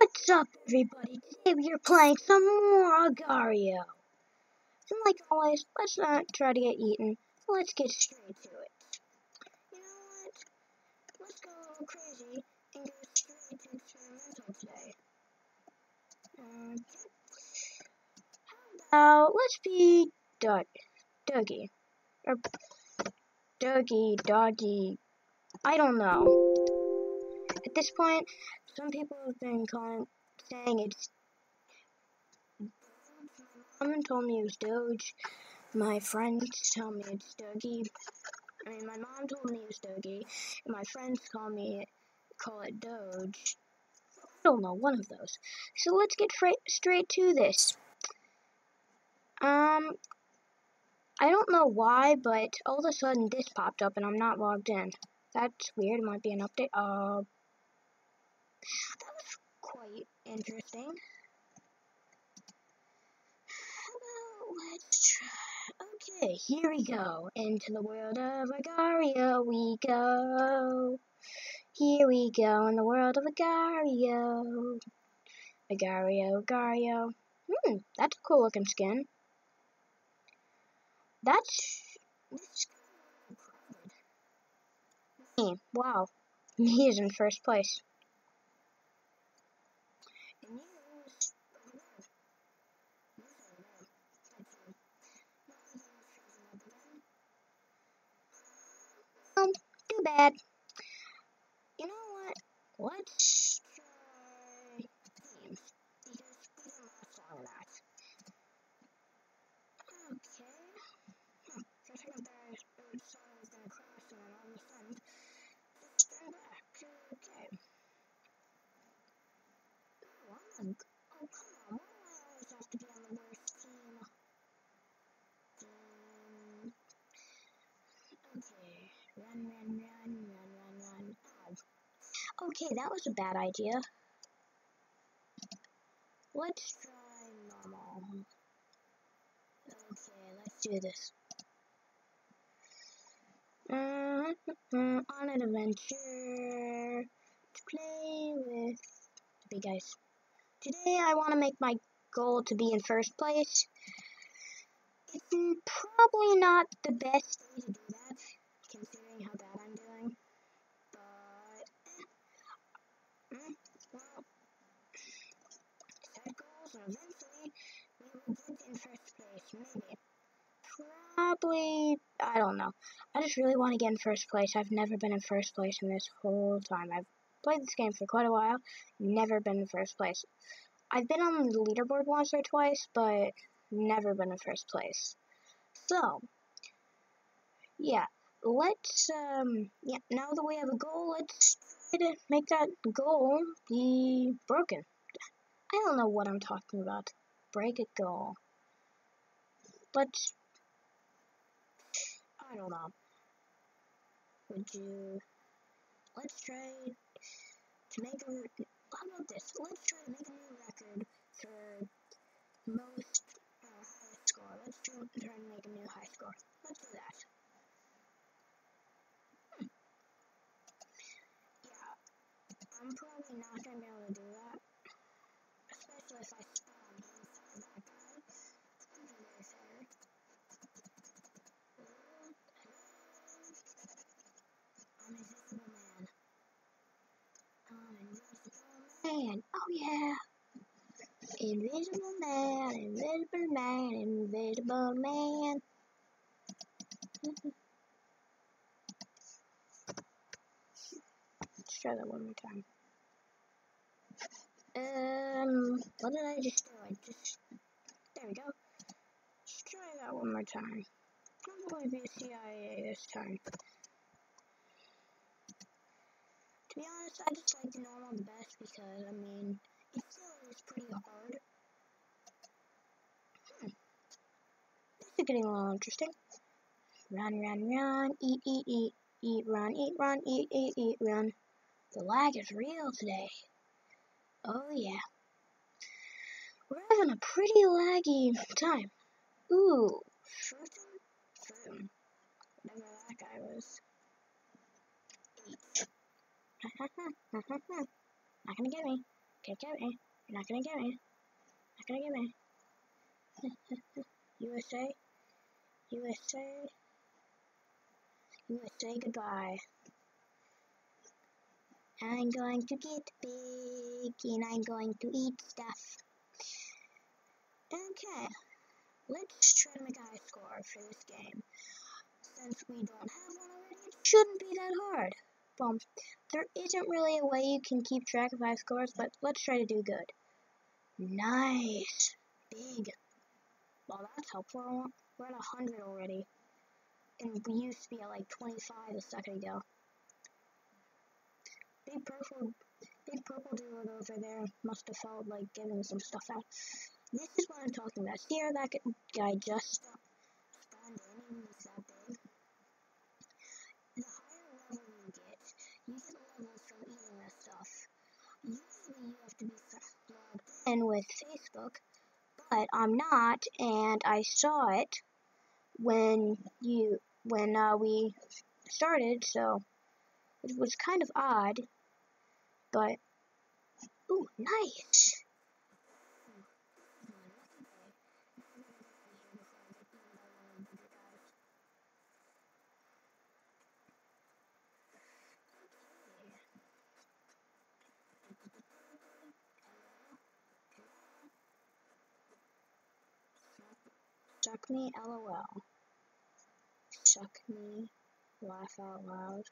What's up, everybody? Today we are playing some more Agar.io. And like always, let's not try to get eaten. Let's get straight to it. You know what? Let's go crazy and go straight to experimental today. Um, how about let's be Doug, Dougie, or Dougie, Doggy. I don't know. At this point, some people have been calling, saying it's. Someone told me it was Doge. My friends tell me it's Dougie. I mean, my mom told me it was Dougie, and my friends call me call it Doge. I don't know, one of those. So let's get straight to this. Um, I don't know why, but all of a sudden this popped up and I'm not logged in. That's weird. It might be an update. Uh, that was quite interesting. let's try. Okay, here we go. Into the world of Agar.io we go. Here we go in the world of Agar.io. Agar.io, Agar.io. Hmm, that's a cool looking skin. That's. that's me. Wow. Me is in first place. Um, too bad. You know what? Let's try games. Because we didn't last long enough. Okay. Huh. For a second there, I thought I was gonna crash and then all of a sudden, it's turned back. Okay. Oh, I'm a, oh, come on. Why do I always have to be on the worst team? Um, okay. Run, run, run, run, run, run. Ow. Okay, that was a bad idea. Let's try normal. Okay, let's do this. Uh, on an adventure to play with big guys. Today I want to make my goal to be in first place. It's probably not the best way to do that considering how bad I'm doing. But, eh, mm, well, set goals and eventually we will get in first place, Probably, I don't know. I just really want to get in first place. I've never been in first place in this whole time. I've played this game for quite a while, never been in first place. I've been on the leaderboard once or twice, but never been in first place. So, yeah, let's, um, yeah, now that we have a goal, let's try to make that goal be broken. I don't know what I'm talking about. Break a goal. Let's, I don't know. Would you, let's try to make a, how about this? Let's try to make a new record for most uh, high score. Let's try, try to make a new high score. Let's do that. Yeah, I'm probably not going to be able to do that. Especially if I spawn inside that guy. It's not very fair. I'm Invisible Man. I'm Invisible Man. Oh yeah. Invisible Man, Invisible Man, Invisible Man. Let's try that one more time. Um, what did I just do? I just, there we go. Let's try that one more time. Probably be CIA this time. To be honest, I just like the normal the best because, I mean, it still is pretty hard. Hmm. This is getting a little interesting. Run, run, run, eat, eat, eat, eat, run, eat, run, eat, eat, eat, run. The lag is real today. Oh yeah. We're having a pretty laggy time. Ooh, Fruitum? Fruitum. Whatever that guy was. H. Not gonna get me. Can't get me. You're not gonna get me. Not gonna get me. USA. USA. USA goodbye. I'm going to get big and I'm going to eat stuff. Okay, let's try to make a high score for this game. Since we don't have one already, it shouldn't be that hard. There isn't really a way you can keep track of high scores, but let's try to do good. Nice. Big. Well, that's helpful. We're at 100 already. And we used to be at like 25 a second ago. Big purple, big purple dude over there must have felt like giving some stuff out. This is what I'm talking about. See how that guy just spawned in and was that big? The higher level you get, you get levels from eating this stuff. Usually you have to be logged with Facebook, but I'm not, and I saw it when you when uh, we started, so it was kind of odd, but ooh, nice. Suck me, lol. Shuck me, laugh out loud.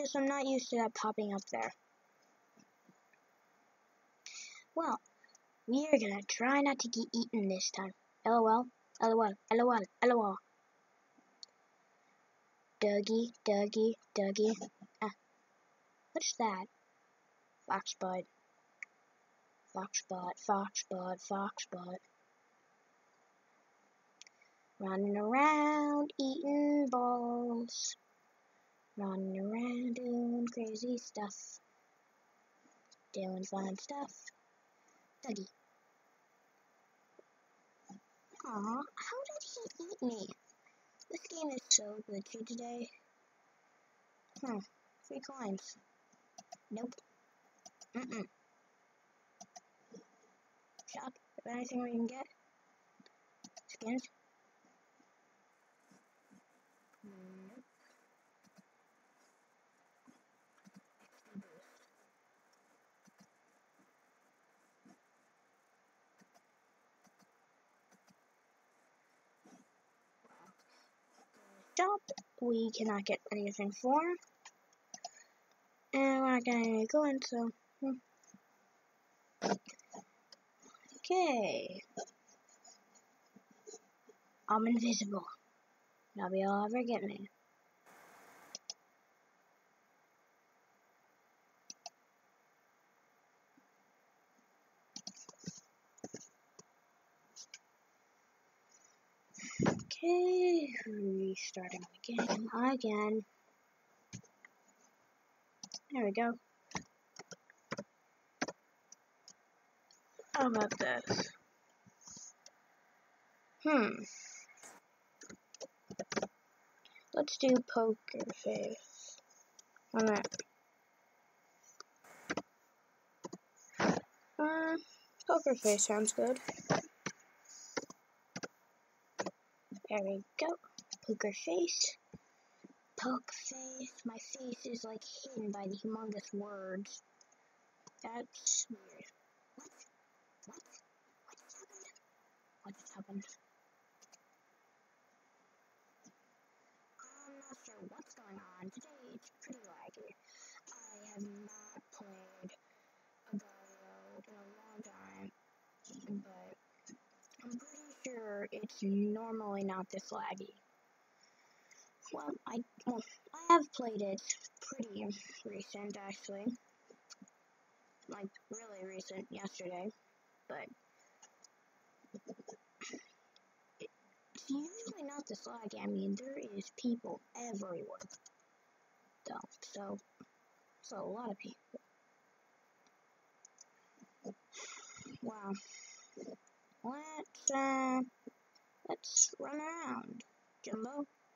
Just I'm not used to that popping up there. Well, we are gonna try not to get eaten this time. LOL, LOL, LOL, LOL. Dougie, Dougie, Dougie. Ah, what's that? Foxbud. Foxbud, Foxbud, Foxbud. Running around eating balls. Running around doing crazy stuff. Doing fun stuff. Dougie. Aw, how did he eat me? This game is so glitchy today. Hmm, free coins. Nope. Mm-mm. Shop, is there anything we can get? Skins? Shop we cannot get anything for. And we're not gonna go into hmm. Okay. I'm invisible. Will ever get me. Okay, restarting the game again. There we go. How about this? Hmm. Let's do poker face. Alright. Uh, poker face sounds good. There we go. Poker face. Poke face. My face is like hidden by the humongous words. That's weird. What? What? What just happened? What just happened? Um, I'm not sure what's going on. Today it's pretty laggy. I have not played Agar.io in a long time, but I'm pretty sure it's normally not this laggy. Well, I well, I have played it pretty recent actually, like really recent yesterday, but it's usually not this lag, I mean, there is people everywhere. Though, so, so a lot of people. Wow. Let's, uh, let's run around. Jumbo,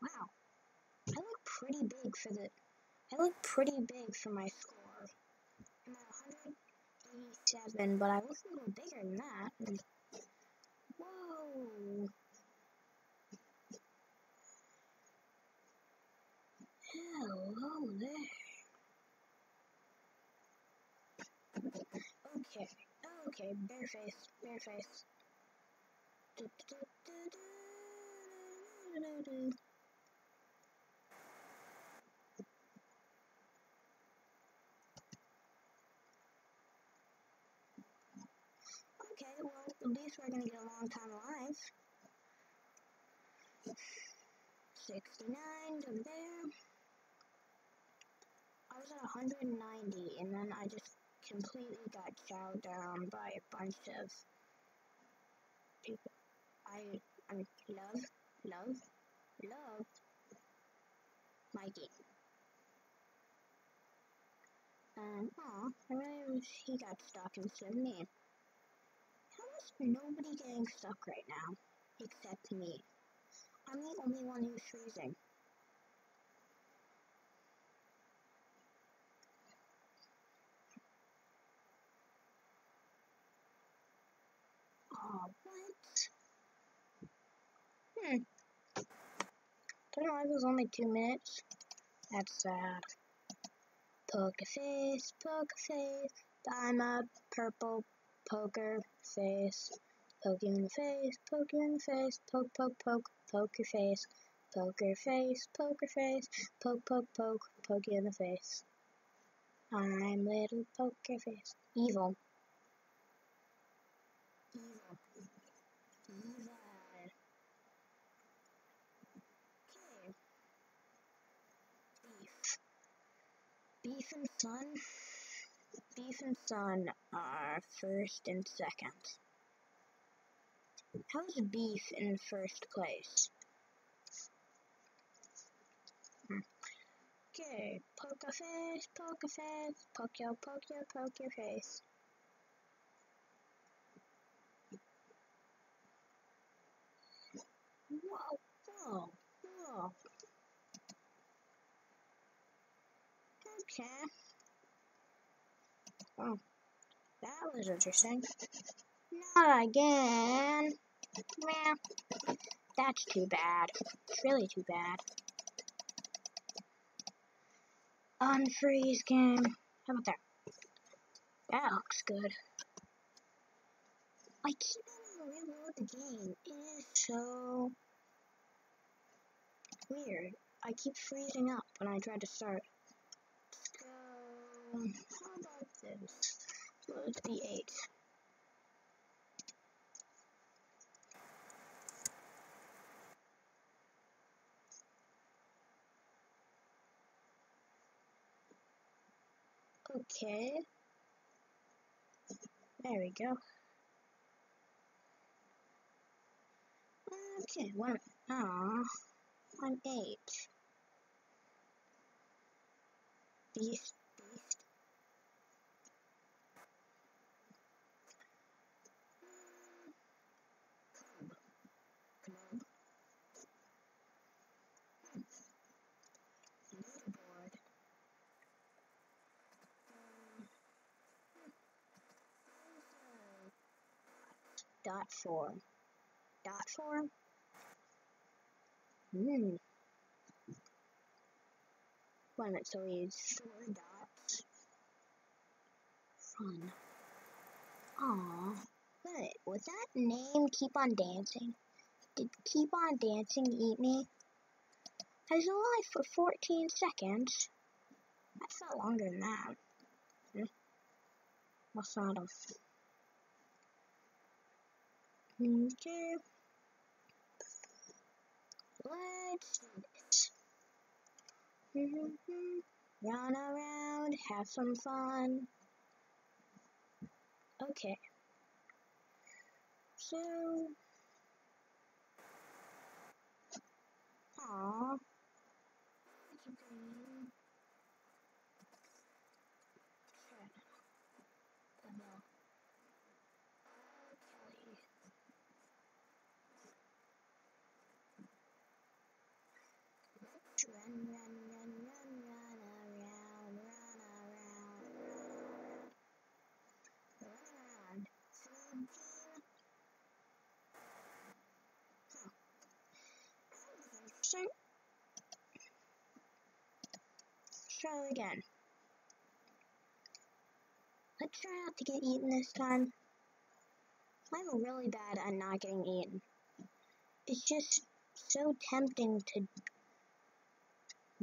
Wow. I look pretty big for the. I look pretty big for my score. I'm at 187, but I look a little bigger than that. Whoa! Hello there. Okay, okay, bare face, bare face. Do, do, do, Okay, well, least we're gonna get a long time alive. 69 over there. I was at 190, and then I just completely got chowed down by a bunch of people. I, I love, love, love Mikey. And, aw, I really wish he got stuck instead of. Nobody getting stuck right now? Except me. I'm the only one who's freezing. Oh, what? Hmm. Don't know, it was only two minutes. That's sad. Poker face, poker face, I'm a purple poker face. Poke you in the face, poke you in the face, poke, poke, poke, poker face, poker face, poker face, poke, poke, poke, poke you in the face. I'm little poker face. Evil. Evil. Evil. Okay. Beef. Beef and Sun. Beef and Sun are first and second. How's Beef in first place? Okay, poker face, poke a face, poke your, poke your, poke your face. Whoa, whoa, whoa. Okay. Oh, that was interesting. Not again. Meh. That's too bad. It's really too bad. Unfreeze game. How about that? That looks good. I keep having to reload the game. It is so weird. I keep freezing up when I try to start. Let's go. This? Let's be eight. Okay. There we go. Okay, one. Ah, I'm eight. Beast, Dot four. Dot four? Hmm. Wait a minute, so it's four dots. Fun. Aw. Wait, was that name Keep on Dancing? to keep on dancing, eat me. I was alive for 14 seconds. That's not longer than that. Hmm. What's that of? Okay. Let's do. Run around, have some fun. Okay. So. Aww. Run, run, run, run, run around, run around, run around. Food Huh. Interesting. Let's try again. Let's try not to get eaten this time. I'm really bad at not getting eaten. It's just so tempting to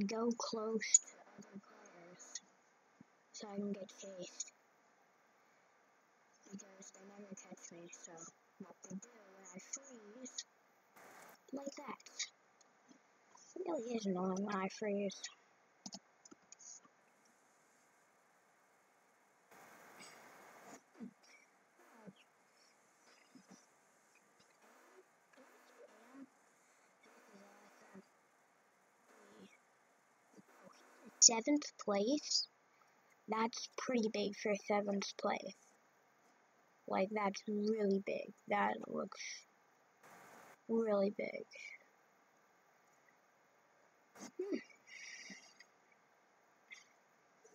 go close to other players so I can get chased. Because they never catch me, so what they do when I freeze, like that. It really is annoying when I freeze. Seventh place, that's pretty big for seventh place. Like, that's really big. That looks really big. Hmm.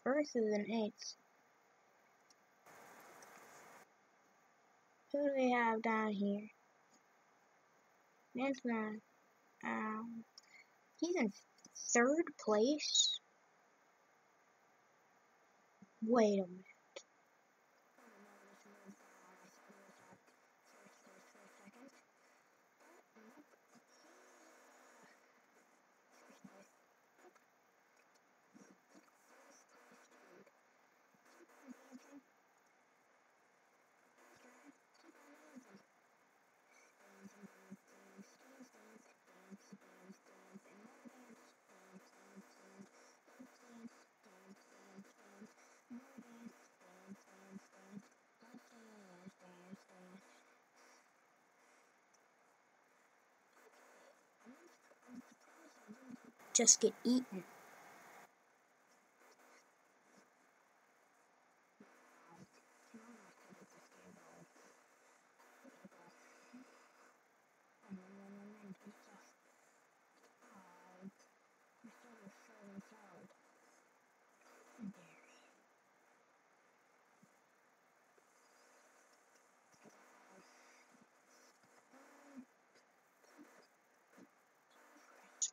Earth is an eighth. Who do we have down here? Anthony. Um, he's in third place. Wait a minute. Just get eaten.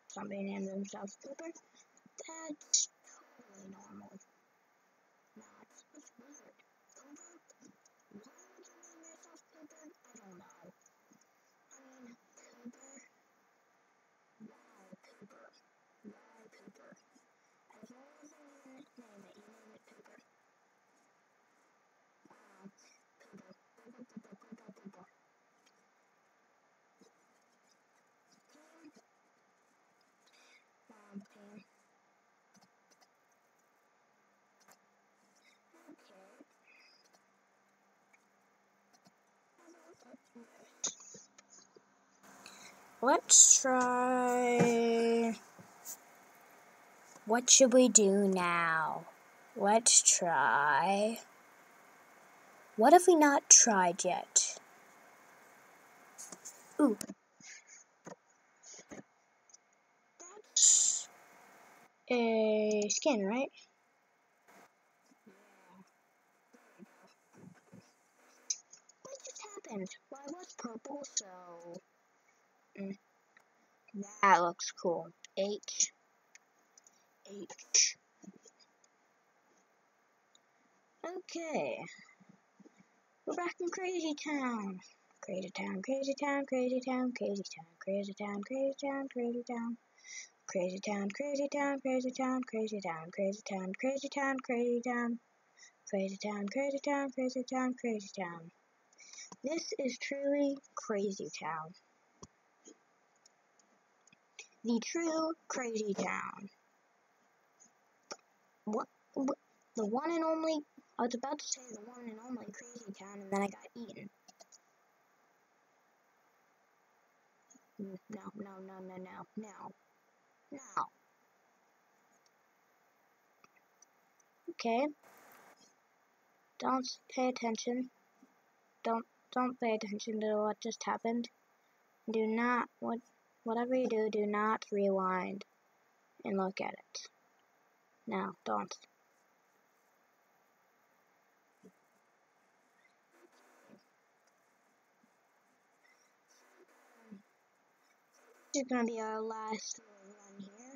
Somebody named themselves Cooper. That's totally normal. Nah, it's, it's weird. Cooper? Why would you name yourself Cooper? I don't know. I mean, Cooper? Why Cooper? Why Cooper? As long as you name it, you name it Cooper. Uh, Cooper. Cooper, Cooper, Cooper, Cooper. something. Let's try. What should we do now? Let's try. What have we not tried yet? Ooh. That's a skin, right? What just happened? Well, I was purple, so... Mm. That looks cool. H. H. Okay. We're back in Crazy Town. Crazy town, crazy town, crazy town, crazy town, crazy town, crazy town, crazy town. Crazy town, crazy town, crazy town, crazy town, crazy town, crazy town, crazy town. Crazy town, crazy town, crazy town, crazy town. This is truly crazy town. The true crazy town. What, what? The one and only. I was about to say the one and only crazy town, and then I got eaten. No, no, no, no, no, no. No. Okay. Don't pay attention. Don't don't pay attention to what just happened. Do not what whatever you do, do not rewind and look at it. Now, don't. This is gonna be our last run here.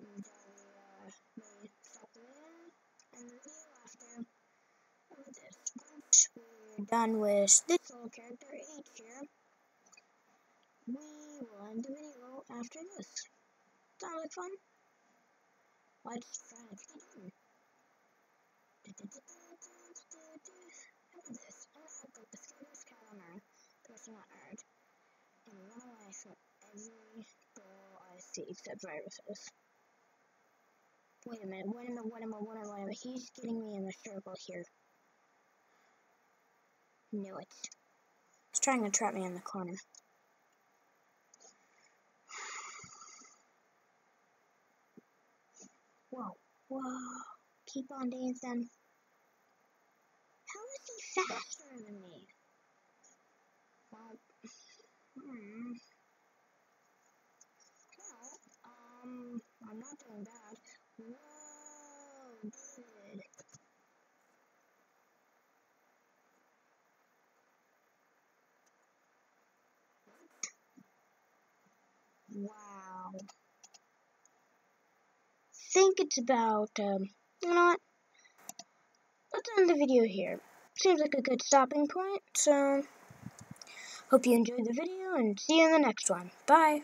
And then we, uh, we stop the video and the video after this. Once we're done with this little character H here, we the video after this. Sound like fun? To get done. Look this. I'm gonna hook the scariest cat on earth, person on earth, and run away from every girl I see except viruses. Wait a minute, wait a minute, wait a minute, wait a minute, wait a minute. He's getting me in the circle here. Knew it. He's trying to trap me in the corner. Whoa, whoa. Keep on dancing. How is he faster than me? Well, hmm. Um, I'm not doing bad. Whoa, David. Wow. Think it's about, um, you know what? Let's end the video here. Seems like a good stopping point, so hope you enjoyed the video and see you in the next one. Bye.